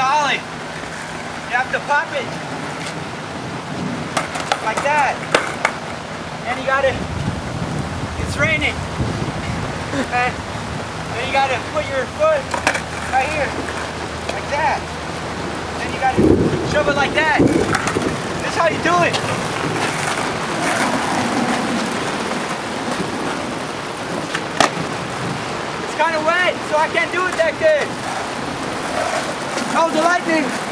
ollie. You have to pop it like that. And you gotta, it's raining. And then you gotta put your foot right here, like that. Then you gotta shove it like that. This is how you do it. It's kind of wet, so I can't do it that good. The lightning.